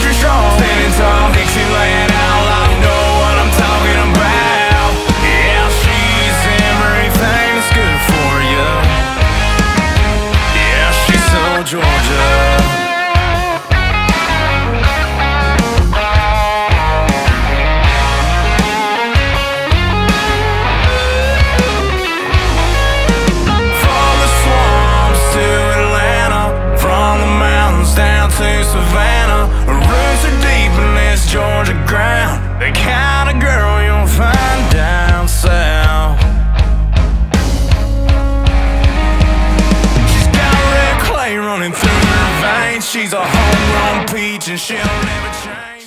strong Standing tall, Dixieland outlaw Know what I'm talking about. Yeah, she's everything that's good for you Yeah, she's so Georgia. From the swamps to Atlanta, She's a home run peach and she'll never change.